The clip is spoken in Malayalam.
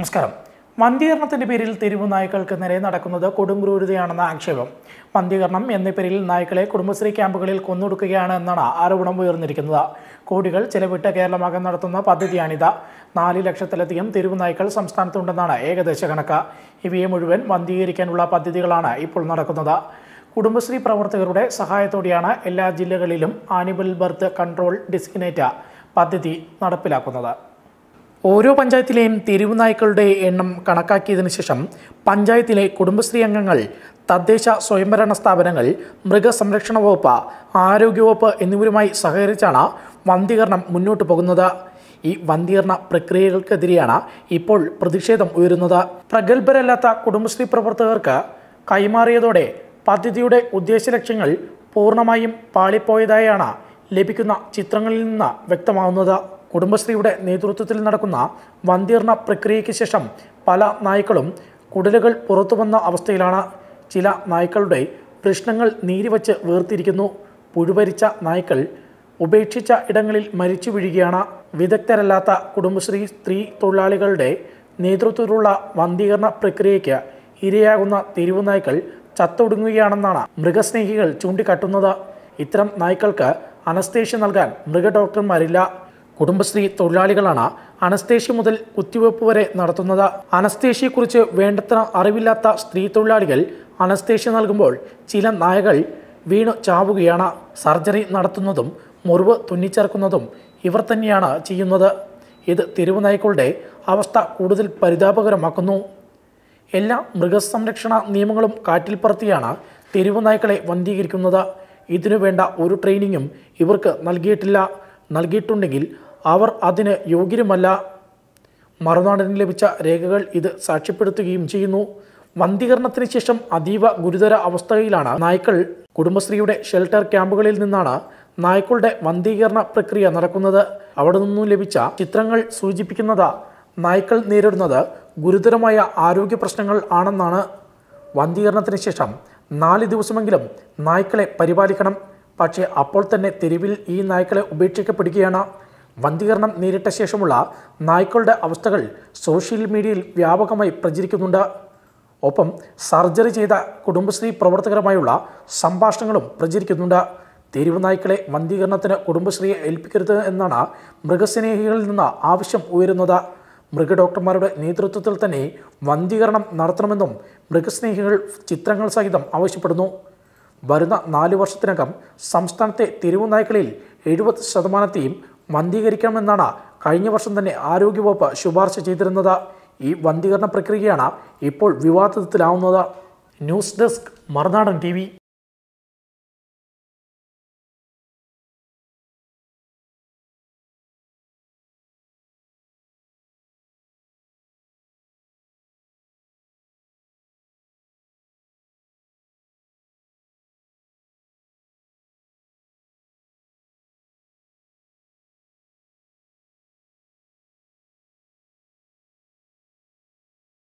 നമസ്കാരം. വന്ധീകരണത്തിന്റെ പേരിൽ തെരുവു നായ്ക്കൾക്ക് നേരെ നടക്കുന്നത് കൊടുംക്രൂരതയാണെന്ന ആക്ഷേപം. വന്ധീകരണം എന്ന പേരിൽ നായ്ക്കളെ കുടുംബശ്രീ ക്യാമ്പുകളിൽ കൊന്നൊടുക്കുകയാണ് എന്നാണ് ആരോപണം ഉയർന്നിരിക്കുന്നത്. കോടികൾ ചെലവിട്ട് കേരളമാകെ നടത്തുന്ന പദ്ധതിയാണിത്. നാല് ലക്ഷത്തിലധികം തെരുവു നായ്ക്കൾ സംസ്ഥാനത്തുണ്ടെന്നാണ് ഏകദേശ കണക്ക്. ഇവയെ മുഴുവൻ വന്ധീകരിക്കാനുള്ള പദ്ധതികളാണ് ഇപ്പോൾ നടക്കുന്നത്. കുടുംബശ്രീ പ്രവർത്തകരുടെ സഹായത്തോടെയാണ് എല്ലാ ജില്ലകളിലും ആനിമൽ ബർത്ത് കൺട്രോൾ ഡിസ്കിനേറ്റ പദ്ധതി നടപ്പിലാക്കുന്നത്. ഓരോ പഞ്ചായത്തിലെയും തെരുവ് നായ്ക്കളുടെ എണ്ണം കണക്കാക്കിയതിന് ശേഷം പഞ്ചായത്തിലെ കുടുംബശ്രീ അംഗങ്ങൾ തദ്ദേശ സ്വയംഭരണ സ്ഥാപനങ്ങൾ മൃഗസംരക്ഷണ വകുപ്പ് ആരോഗ്യവകുപ്പ് എന്നിവരുമായി സഹകരിച്ചാണ് വന്ധീകരണം മുന്നോട്ട് പോകുന്നത്. ഈ വന്ധീകരണ പ്രക്രിയകൾക്കെതിരെയാണ് ഇപ്പോൾ പ്രതിഷേധം ഉയരുന്നത്. പ്രഗത്ഭരല്ലാത്ത കുടുംബശ്രീ പ്രവർത്തകർക്ക് കൈമാറിയതോടെ പദ്ധതിയുടെ ഉദ്ദേശലക്ഷ്യങ്ങൾ പൂർണമായും പാളിപ്പോയതായാണ് ലഭിക്കുന്ന ചിത്രങ്ങളിൽ നിന്ന് വ്യക്തമാവുന്നത്. കുടുംബശ്രീയുടെ നേതൃത്വത്തിൽ നടക്കുന്ന വന്തീർണ പ്രക്രിയയ്ക്ക് ശേഷം പല നായ്ക്കളും കുടലുകൾ പുറത്തു വന്ന അവസ്ഥയിലാണ് ചില നായ്ക്കളുടെ പ്രശ്നങ്ങൾ നീരിവച്ച് വേർതിരിക്കുന്നു. പുഴുവരിച്ച നായ്ക്കൾ ഉപേക്ഷിച്ച ഇടങ്ങളിൽ മരിച്ചു വീഴുകയാണ്. വിദഗ്ധരല്ലാത്ത കുടുംബശ്രീ സ്ത്രീ തൊഴിലാളികളുടെ നേതൃത്വത്തിലുള്ള വന്ധീകരണ പ്രക്രിയയ്ക്ക് ഇരയാകുന്ന തെരുവു നായ്ക്കൾ ചത്തൊടുങ്ങുകയാണെന്നാണ് മൃഗസ്നേഹികൾ ചൂണ്ടിക്കാട്ടുന്നത്. ഇത്തരം നായ്ക്കൾക്ക് അനസ്തേഷ്യ നൽകാൻ മൃഗ മൃഗഡോക്ടർമാരില്ല കുടുംബശ്രീ തൊഴിലാളികളാണ് അനസ്തേഷ്യ മുതൽ കുത്തിവയ്പ് വരെ നടത്തുന്നത്. അനസ്തേഷ്യയെക്കുറിച്ച് വേണ്ടത്ര അറിവില്ലാത്ത സ്ത്രീ തൊഴിലാളികൾ അനസ്തേഷ്യ നൽകുമ്പോൾ ചില നായകൾ വീണു ചാവുകയാണ്. സർജറി നടത്തുന്നതും മുറിവ് തുന്നിച്ചേർക്കുന്നതും ഇവർ തന്നെയാണ് ചെയ്യുന്നത്. ഇത് തെരുവ് നായ്ക്കളുടെ അവസ്ഥ കൂടുതൽ പരിതാപകരമാക്കുന്നു. എല്ലാ മൃഗസംരക്ഷണ നിയമങ്ങളും കാറ്റിൽ പറത്തിയാണ് വന്ധീകരിക്കുന്നത്. ഇതിനു വേണ്ട ഒരു ട്രെയിനിങ്ങും ഇവർക്ക് നൽകിയിട്ടില്ല. നൽകിയിട്ടുണ്ടെങ്കിൽ അവർ അതിന് യോഗ്യരുമല്ല. മറുനാടിന് ലഭിച്ച രേഖകൾ ഇത് സാക്ഷ്യപ്പെടുത്തുകയും ചെയ്യുന്നു. വന്ധീകരണത്തിന് ശേഷം അതീവ ഗുരുതര അവസ്ഥയിലാണ് നായ്ക്കൾ. കുടുംബശ്രീയുടെ ഷെൽട്ടർ ക്യാമ്പുകളിൽ നിന്നാണ് നായ്ക്കളുടെ വന്ധീകരണ പ്രക്രിയ നടക്കുന്നത്. അവിടെ നിന്നും ലഭിച്ച ചിത്രങ്ങൾ സൂചിപ്പിക്കുന്നത് നായ്ക്കൾ നേരിടുന്നത് ഗുരുതരമായ ആരോഗ്യ പ്രശ്നങ്ങൾ ആണെന്നാണ്. വന്ധീകരണത്തിന് ശേഷം നാല് ദിവസമെങ്കിലും നായ്ക്കളെ പരിപാലിക്കണം. പക്ഷേ അപ്പോൾ തന്നെ തെരുവിൽ ഈ നായ്ക്കളെ ഉപേക്ഷിക്കപ്പെടുകയാണ്. വന്ധീകരണം നേരിട്ട ശേഷമുള്ള നായ്ക്കളുടെ അവസ്ഥകൾ സോഷ്യൽ മീഡിയയിൽ വ്യാപകമായി പ്രചരിക്കുന്നുണ്ട്. ഒപ്പം സർജറി ചെയ്ത കുടുംബശ്രീ പ്രവർത്തകരുമായുള്ള സംഭാഷണങ്ങളും പ്രചരിക്കുന്നുണ്ട്. തെരുവ് നായ്ക്കളെ വന്ധീകരണത്തിന് കുടുംബശ്രീയെ ഏൽപ്പിക്കരുത് എന്നാണ് മൃഗസ്നേഹികളിൽ നിന്ന് ആവശ്യം ഉയരുന്നത്. മൃഗഡോക്ടർമാരുടെ നേതൃത്വത്തിൽ തന്നെ വന്ധീകരണം നടത്തണമെന്നും മൃഗസ്നേഹികൾ ചിത്രങ്ങൾ സഹിതം ആവശ്യപ്പെടുന്നു. വരുന്ന നാല് വർഷത്തിനകം സംസ്ഥാനത്തെ തെരുവ് നായ്ക്കളിൽ എഴുപത് ശതമാനത്തെയും വന്ധീകരിക്കണമെന്നാണ് കഴിഞ്ഞ വർഷം തന്നെ ആരോഗ്യവകുപ്പ് ശുപാർശ ചെയ്തിരുന്നത്. ഈ വന്ധീകരണ പ്രക്രിയയാണ് ഇപ്പോൾ വിവാദത്തിലാവുന്നത്. News desk Marunadan T